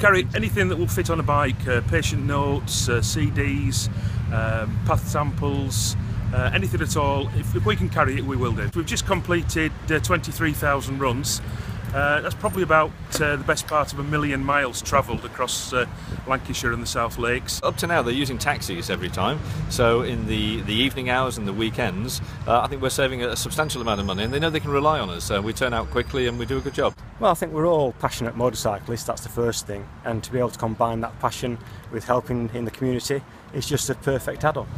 carry anything that will fit on a bike, uh, patient notes, uh, CDs, um, path samples, uh, anything at all. If, if, we can carry it, we will do. We've just completed uh, 23,000 runs. Uh, that's probably about uh, the best part of a million miles travelled across uh, Lancashire and the South Lakes. Up to now, they're using taxis every time. So in the, the evening hours and the weekends, uh, I think we're saving a substantial amount of money, and they know they can rely on us. we turn out quickly and we do a good job. Well, I think we're all passionate motorcyclists. That's the first thing, and to be able to combine that passion with helping in the community is just a perfect add-on.